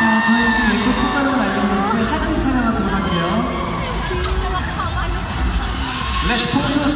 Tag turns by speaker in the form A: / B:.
A: 아, 저희 여기 예쁜 꽃가루가 날리고 있는데 사진 촬영하도록 할게요.
B: 렛츠 포토